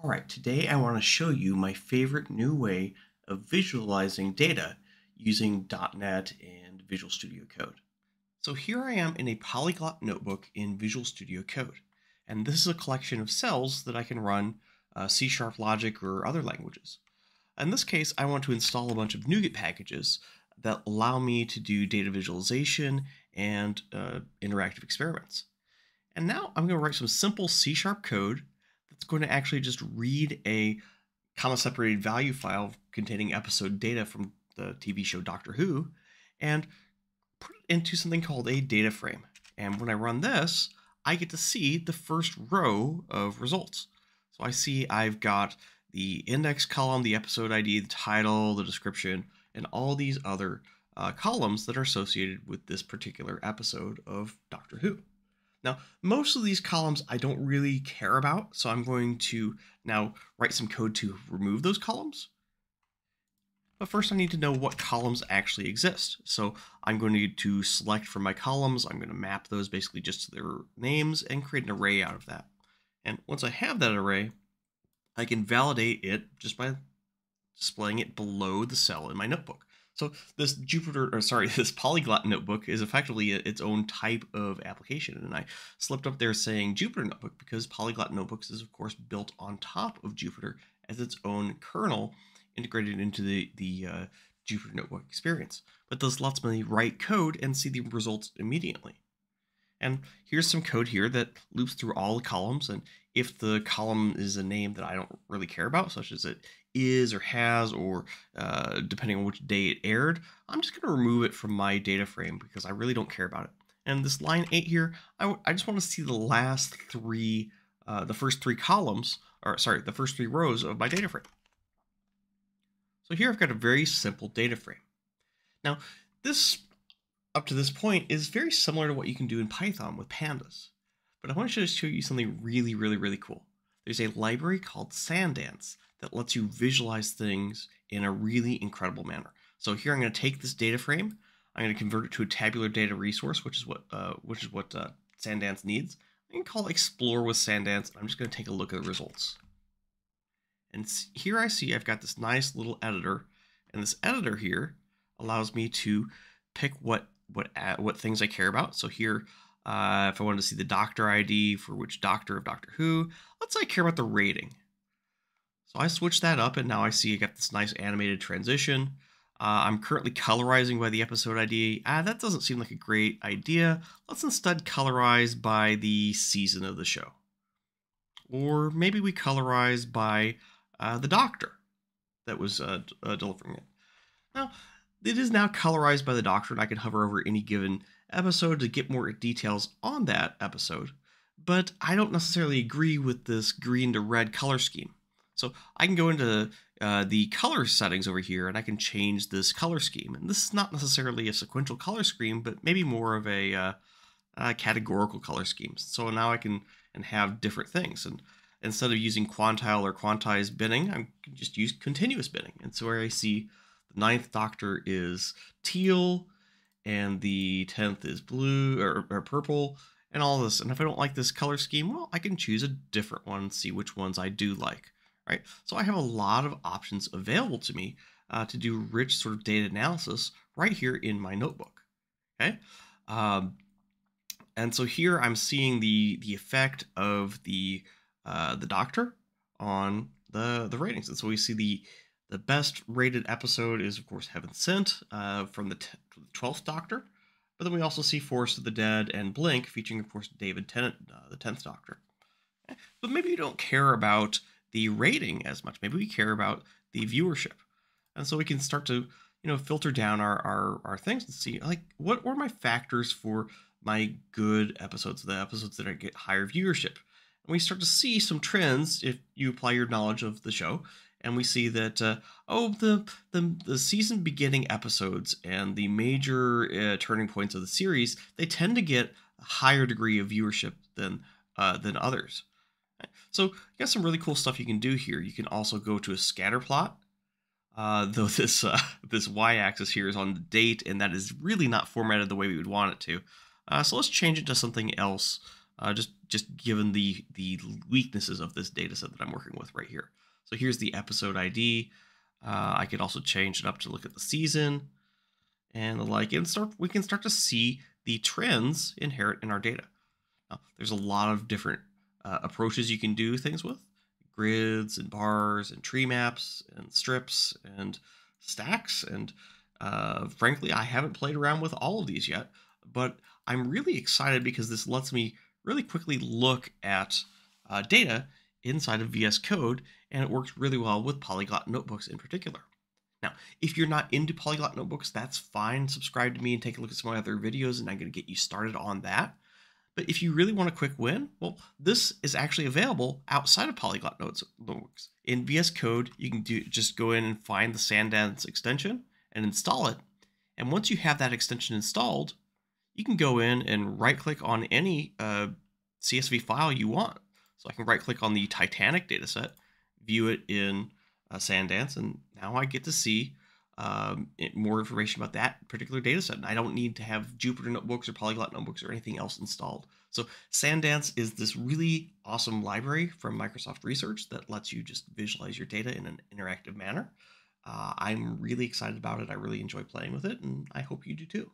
All right, today I want to show you my favorite new way of visualizing data using .NET and Visual Studio Code. So here I am in a polyglot notebook in Visual Studio Code, and this is a collection of cells that I can run uh, C Sharp Logic or other languages. In this case, I want to install a bunch of NuGet packages that allow me to do data visualization and uh, interactive experiments. And now I'm going to write some simple C Sharp code it's going to actually just read a comma separated value file containing episode data from the TV show Doctor Who and put it into something called a data frame. And when I run this, I get to see the first row of results. So I see I've got the index column, the episode ID, the title, the description, and all these other uh, columns that are associated with this particular episode of Doctor Who. Now, most of these columns I don't really care about, so I'm going to now write some code to remove those columns. But first I need to know what columns actually exist. So I'm going to need to select from my columns, I'm going to map those basically just to their names and create an array out of that. And once I have that array, I can validate it just by displaying it below the cell in my notebook. So this Jupyter, or sorry, this Polyglot notebook is effectively its own type of application. And I slipped up there saying Jupyter notebook because Polyglot notebooks is of course built on top of Jupyter as its own kernel integrated into the, the uh, Jupyter notebook experience. But this lets me write code and see the results immediately. And here's some code here that loops through all the columns. And if the column is a name that I don't really care about, such as it is or has, or uh, depending on which day it aired, I'm just going to remove it from my data frame because I really don't care about it. And this line 8 here, I, I just want to see the last three, uh, the first three columns, or sorry, the first three rows of my data frame. So here I've got a very simple data frame. Now, this up to this point is very similar to what you can do in Python with pandas. But I want to show you something really, really, really cool. There's a library called SandDance that lets you visualize things in a really incredible manner. So here I'm going to take this data frame, I'm going to convert it to a tabular data resource, which is what uh, which is what uh, SandDance needs. I can call Explore with SandDance. I'm just going to take a look at the results. And here I see I've got this nice little editor, and this editor here allows me to pick what what what things I care about. So here, uh, if I wanted to see the doctor ID for which doctor of Doctor Who, let's say I care about the rating. So I switched that up and now I see I got this nice animated transition. Uh, I'm currently colorizing by the episode ID. Ah, that doesn't seem like a great idea. Let's instead colorize by the season of the show. Or maybe we colorize by uh, the doctor that was uh, uh, delivering it. Now, it is now colorized by the doctor, and I can hover over any given episode to get more details on that episode. But I don't necessarily agree with this green to red color scheme. So I can go into uh, the color settings over here and I can change this color scheme. And this is not necessarily a sequential color scheme, but maybe more of a uh, uh, categorical color scheme. So now I can and have different things. And instead of using quantile or quantized binning, I can just use continuous binning. And so where I see the ninth doctor is teal and the 10th is blue or, or purple and all this. And if I don't like this color scheme, well, I can choose a different one and see which ones I do like right? So I have a lot of options available to me uh, to do rich sort of data analysis right here in my notebook, okay? Um, and so here I'm seeing the the effect of the uh, the doctor on the the ratings. And so we see the the best rated episode is of course Heaven Sent uh, from the twelfth Doctor, but then we also see Forest of the Dead and Blink featuring of course David Tennant, uh, the tenth Doctor. But maybe you don't care about the rating as much. Maybe we care about the viewership. And so we can start to, you know, filter down our, our, our things and see like what were my factors for my good episodes, the episodes that I get higher viewership. And we start to see some trends if you apply your knowledge of the show. And we see that uh, oh the, the the season beginning episodes and the major uh, turning points of the series they tend to get a higher degree of viewership than uh, than others. So you got some really cool stuff you can do here. You can also go to a scatter plot. Uh, though this uh, this y-axis here is on the date, and that is really not formatted the way we would want it to. Uh, so let's change it to something else uh, just just given the the weaknesses of this data set that I'm working with right here. So here's the episode ID. Uh, I could also change it up to look at the season and the like, and start we can start to see the trends inherent in our data. Now, there's a lot of different uh, approaches you can do things with grids and bars and tree maps and strips and stacks. And uh, frankly, I haven't played around with all of these yet, but I'm really excited because this lets me really quickly look at uh, data inside of VS Code, and it works really well with Polyglot notebooks in particular. Now, if you're not into Polyglot notebooks, that's fine. Subscribe to me and take a look at some of my other videos, and I'm going to get you started on that. But if you really want a quick win, well, this is actually available outside of Polyglot notebooks. In VS Code, you can do just go in and find the SandDance extension and install it. And once you have that extension installed, you can go in and right click on any uh, CSV file you want. So I can right click on the Titanic dataset, view it in uh, SandDance, and now I get to see um, more information about that particular data set. And I don't need to have Jupyter notebooks or Polyglot notebooks or anything else installed. So SandDance is this really awesome library from Microsoft Research that lets you just visualize your data in an interactive manner. Uh, I'm really excited about it. I really enjoy playing with it, and I hope you do too.